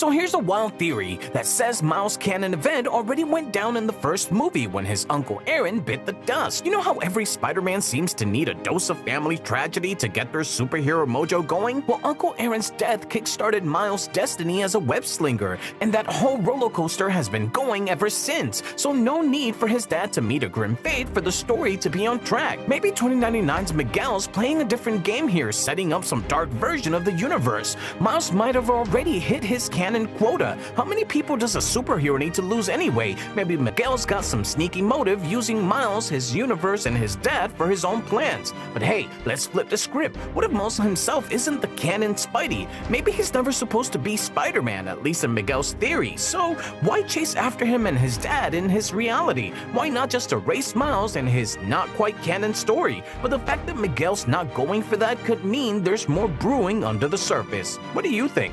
So here's a wild theory that says Miles' canon event already went down in the first movie when his uncle Aaron bit the dust. You know how every Spider-Man seems to need a dose of family tragedy to get their superhero mojo going? Well, Uncle Aaron's death kickstarted Miles' destiny as a web slinger, and that whole roller coaster has been going ever since. So no need for his dad to meet a grim fate for the story to be on track. Maybe 2099's Miguel's playing a different game here, setting up some dark version of the universe. Miles might have already hit his canon quota. How many people does a superhero need to lose anyway? Maybe Miguel's got some sneaky motive using Miles, his universe, and his dad for his own plans. But hey, let's flip the script. What if Miles himself isn't the canon Spidey? Maybe he's never supposed to be Spider-Man, at least in Miguel's theory. So why chase after him and his dad in his reality? Why not just erase Miles and his not quite canon story? But the fact that Miguel's not going for that could mean there's more brewing under the surface. What do you think?